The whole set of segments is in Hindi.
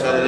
so that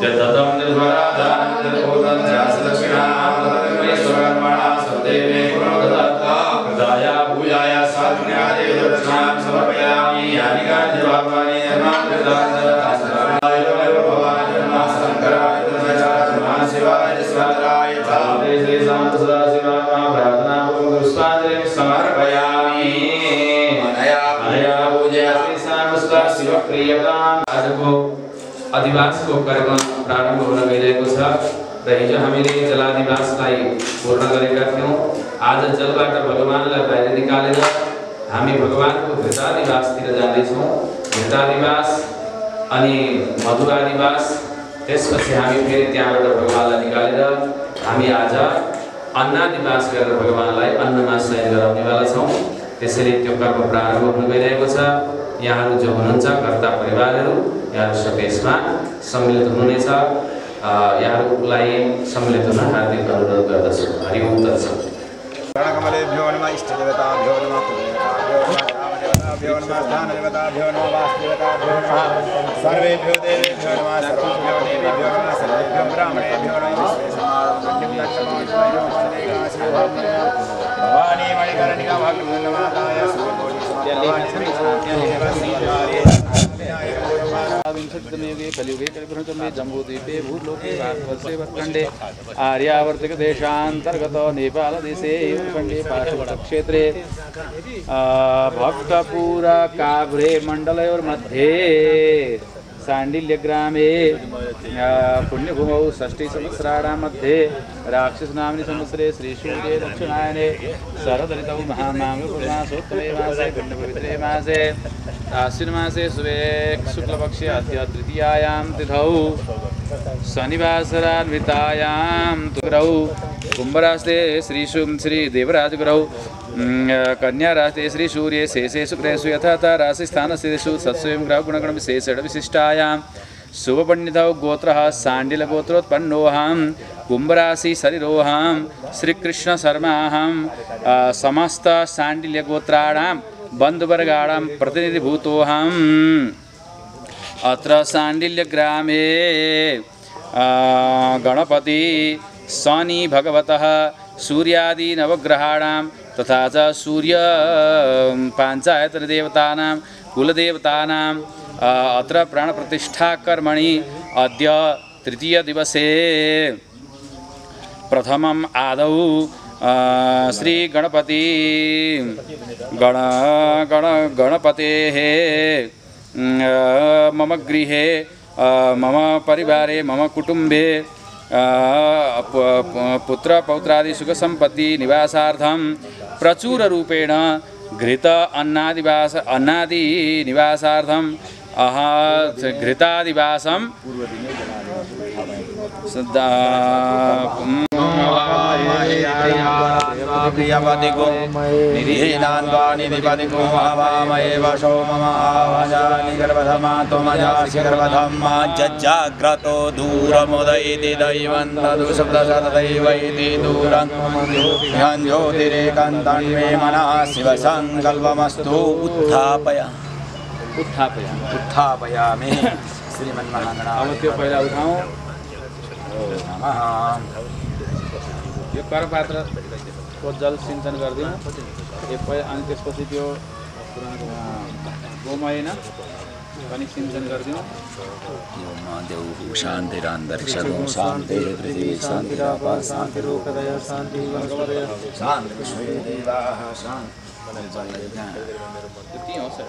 जततं निर्भराधानं निर्भूतं चासलक्षिणां अधिवासको कार्यक्रम प्रारम्भ हुन गइरहेको छ र हिजो हामीले जलाधिवासलाई पूर्ण गरेका थियौँ। आज जलबाट भगवान्लाई बाहिर निकालेर हामी भगवान्को घृतादिवासतिर जाँदैछौँ। घृतादिवास अनि मधुरादिवास त्यसपछि हामी फेरि त्यहाँबाट भगवान्लाई निकालेर हामी आज अन्नादिवास गरेर भगवान्लाई अन्नमा शयन गराउनेवाला छौँ। त्यसैले त्यो कर्म प्रारम्भ हुन गइरहेको छ। यहाँहरू जो हुनुहुन्छ कर्ता परिवारहरू यहाँहरू सबै यसमा सम्मिलित हुनुहुनेछ। यहाँहरूलाई सम्मिलित हुन हार्दिक अनुरोध गर्दछु। हरि ओम तत्सत। कमलेभ्यो नमः इष्टदेवताभ्यो नमः कुलदेवताभ्यो नमः स्थानदेवताभ्यो नमः वासदेवताभ्यो नमः सर्वेभ्यो भवानी मणिकर्णिका भगवन्नमाताय विंशतितमे युगे कलियुगे कलिपुरुषतमे जम्बूद्वीपे भूलोके भारतवर्षे वत्खण्डे आर्यावर्तकदेशान्तर्गतो नेपालदेशे खण्डे पार्श्वक्षेत्रे भक्तपुरा मण्डलयोर्मध्ये साण्डिल्यग्रामे पुण्यभूमौ षष्टिसहस्राणां मध्ये राक्षसनाम्नि संवत्सरे श्रीसूर्ये दक्षिणायने शरदरितौ महामाघमासोत्तमे मासे खण्डपवित्रे मासे आश्विनमासे सुवे, शुक्लपक्षे अद्य तृतीयायां तिथौ, शनिवासरान्वितायां तुरौ कुम्भरास्ते श्रीशु श्रीदेवराजगुरौ कन्यारास्ते श्रीसूर्ये शेषे शुक्रेषु यथा राशिस्थानस्थितेषु सत्स्वयं ग्रहगुणगणविशेषविशिष्टायां शुभपण्डितौ गोत्रः साण्डिलगोत्रोत्पन्नोऽहं कुम्भराशि शरीरोऽहं श्रीकृष्णशर्माहं समस्तसाण्डिल्यगोत्राणां बन्धुवर्गाणां प्रतिनिधिभूतोऽहम् अत्र साण्डिल्यग्रामे गणपति शनि भगवतः सूर्यादि नवग्रहाणां तथा च सूर्य पाञ्चायतनदेवतानां कुलदेवतानां आ, अत्र प्राणप्रतिष्ठाकर्मणि अद्य तृतीयदिवसे। प्रथमम् आदौ श्रीगणपति गण गण गणपतेः मम गृहे मम परिवारे मम कुटुम्बे अ, प्रचुररूपेण घृत अन्नादिवास अन्नादिनिवासार्थम् अह घृतादिवासं जज्जाग्रतो दूरमुदयति दैवं तदु शब्दशतदैवैति दूरं ज्योतिरेकन्तन्मे मनः शिवसङ्कल्पमस्तु उत्थापय उत्थापया उत्थापयामि श्रीमन्महागणाय पहिला उठाउँ नमः यो करपात्रको जल सिञ्चन गरिदिउँ अनि त्यसपछि त्यो गोमयन पनि सिञ्चन गरिदिउँ शान्तिः हो सर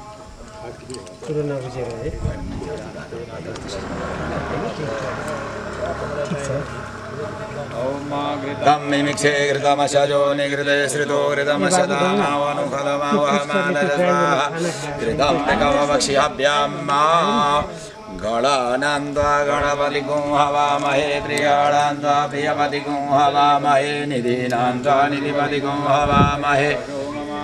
कुरो नबुझेर है तं मिमिक्षे घृतमशजो निघृते श्रितो घृतमशदामावनुखलमावहमानरस्वाहा घृतं निगमवक्ष्याभ्यां मा। गणानान्त्वा गणपतिगुं हवामहे प्रियाणान्त्वा प्रियपतिगुं हवामहे निधीनान्त्वा निधिपतिगुं हवामहे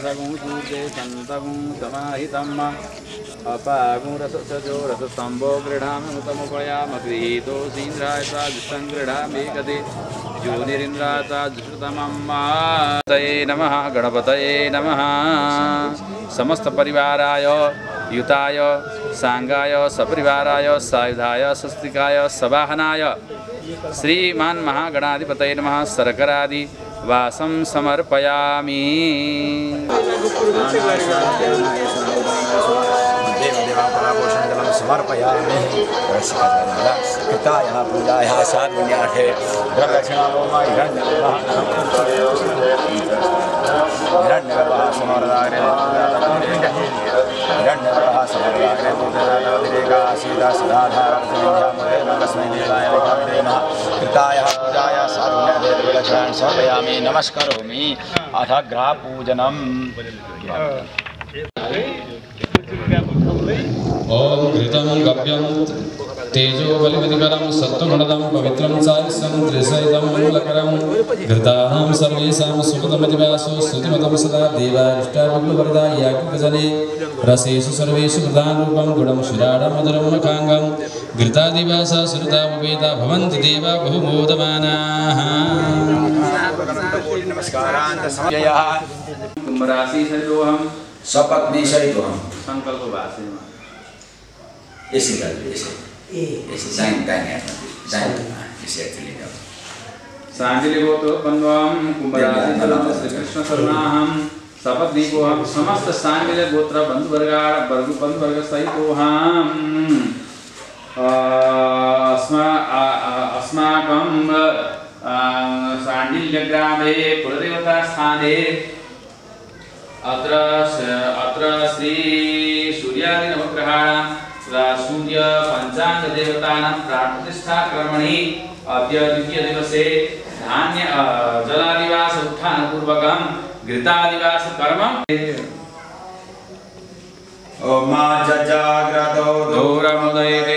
कर्मपयसगुं सूर्ये सन्तगुं समाहितम् अपागुं रससजो रसस्तम्भो गृह्णामि हुतमुपयाम गृहीतोऽसीन्द्राय साजुष्टं गृह्णामि गते जुषुतमम्मातये नमः, गणपतये नमः। समस्त परिवाराय युताय, साङ्गाय, सपरिवाराय, सायुधाय, स्वस्तिकाय, सवाहनाय। श्रीमान् महागणाधिपतये नमः शर्करादि वासं समर्पयामि। देवदेवापरापोषणजलं नमस्करोमि। अथ ग्रहपूजनम्। ॐ घृतं गव्यं तेजो बलिपतिकरं सत्त्वगुणदं पवित्रं चारिसं त्रिसहितं मूलकरं घृतानां सर्वेषां सुखदमतिवासो स्तुतिमतं सदा देवारिष्टाभिवरदा याज्ञजने रसेषु सर्वेषु प्रधानरूपं गुणं शिराडमधुरं मखाङ्गं घृतादिवासा सुहृदाववेदा भवन्ति देवा बहुमोदमानाः नमस्कारान्त समयः कुम्भराशि सहितोऽहं सपत्नी सहित हम सङ्कल्प भाषेमा ऐसे कर लो ऐसे ए ऐसे साइन दाहिने हाथ में दाहिने हाँ, ऐसे एक्चुअली जाओ। साङ्गिलिगोत्रोत्पन्वां कुम्भराशि सहितो श्रीकृष्ण शरणाहं सपद्वीपोऽहं समस्त साङ्गिल गोत्र बन्धुवर्गाण वर्ग बन्धुवर्ग सहितोऽहं अस्मा आ- आ- अस्माकं साण्डिल्यग्रामे कुलदेवतास्थाने अत्र अत्र श्री सूर्यादिनवग्रहाणां तथा सूर्य पञ्चाङ्गदेवतानां अद्य द्वितीयदिवसे धान्य जलादिवास उत्थानपूर्वकं घृतादिवासकर्मं ओम जजाग्रतो दूरमुदयति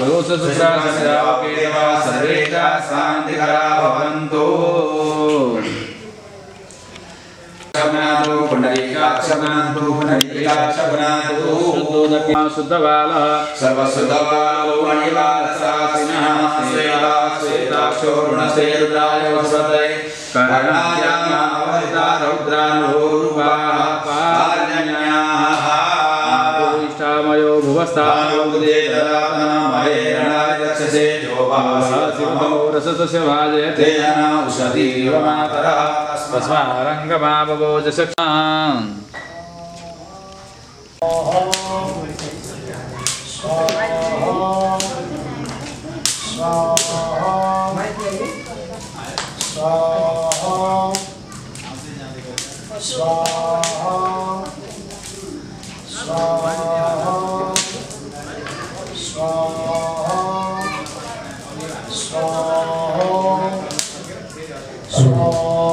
सुतो पुरस्ता सर्वे च शान्तिकरा भवन्तु शमनातु पुण्डरीकाक्षमनातु पुण्डरीकाक्षमनातु शुद्धबालः। सर्वसुतबालो मणिबालसासिनः श्वेता श्वेताक्षो ऋणश्रेरुद्राय वसते कर्णायामावहिता रौद्रानुरूपाः। इष्टामयो भुवस्तानो रसतस्य भाजयते तस्मारङ्गमापगोजशक्तान् Oh.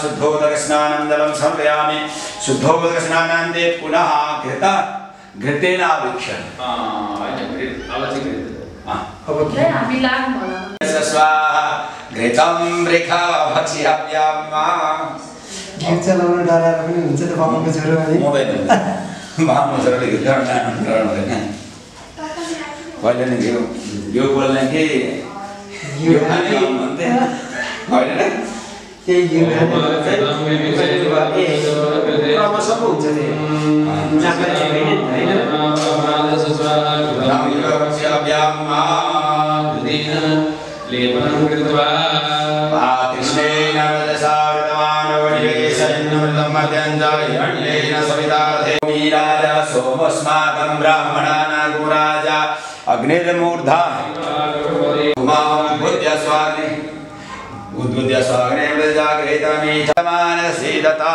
शुद्धोदकस्नानन्दलं समर्पयामि। शुद्धोदकस्नानान्ते पुनः घृत घृतेनाविक्षन् गिर चलाउनु डराएर पनि हुन्छ त बाबाको छोरो बाबाको छोरोले हिँड डराउँदैन कहिले नै घिउ घिउ बोल्ने कि? घिउ खाने भन्थे। होइन त्यही घिउ क्रमशः हुन्छ लेपनं कृत्वा कृष्णेन वदसावृतमानवनिवेशन्नमृतं मध्यञ्जयण्येन सवितार्थे मीराजा सोमस्माकं ब्राह्मणानागुराजा। अग्निर्मूर्धा। उमामुद्य स्वाग्नि उद्बुद्ध्य स्वाग्ने जागृतमीचमानसीदता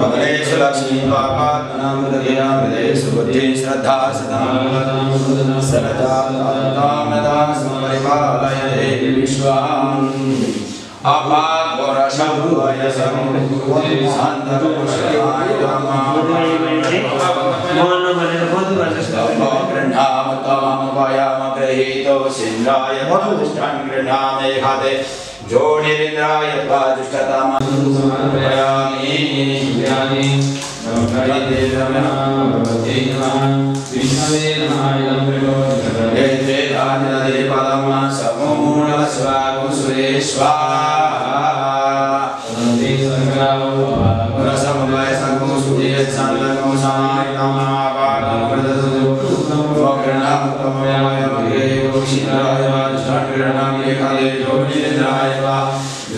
भद्रेषु लक्ष्मी पापात्मनामृतया हृदयेषु बुद्धिः श्रद्धा सदा सरदामदा स्मरिपालय देवी विश्वाम् अपाद् शम्भुवाय शम्भुवाय शान्तपुरुषाय नमः मन भनेर मधु भन्छ गृह्णाम तमाम वयाम गृहीतो सिन्द्राय मधुष्टं गृह्णामे खाते जोनिरिन्द्राय त्वाजुष्टतम समर्पयामि नेत्रे धान्यदे पदम समूढस्वागु सुरेश्वा रसमवय संगो सुये संगो समानमावागो वग्रणाम तमयाय मगे योषिराय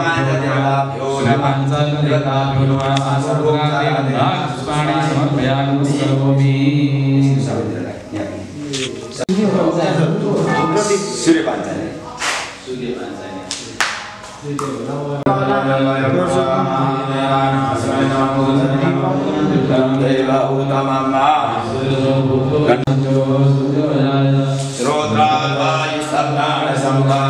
सूर्यपाञ्चदेवताभ्यो नमः देवताभ्यो नमः पुष्पाणि समर्पयामि नमस्करोमि सूर्यपाञ्चने सूर्यपाञ्चन देवता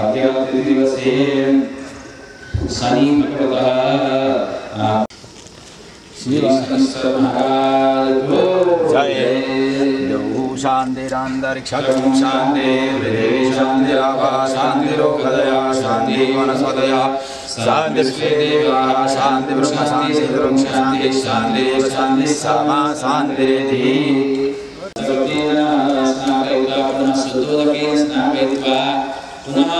अद्य दिवसे शनि भगवतः श्रीकृष्ण महाराज जय देवः शान्तिरान्तरिक्षगं शान्तिर्देवी शान्तिराभा शान्तिरोगदया शान्तिः वनस्पतया शान्तिर्देवाः शान्तिः शान्तिरेव शान्तिः सामा शान्तिरेति स्नापयित्वा पुनः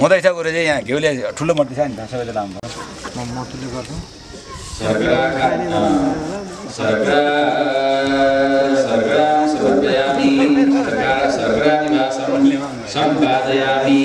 हुँदैछ गुरुजी यहाँ घिउले ठुलो मूर्ति छ नि त सबैले दाम सर्गरानि सम्पादयामि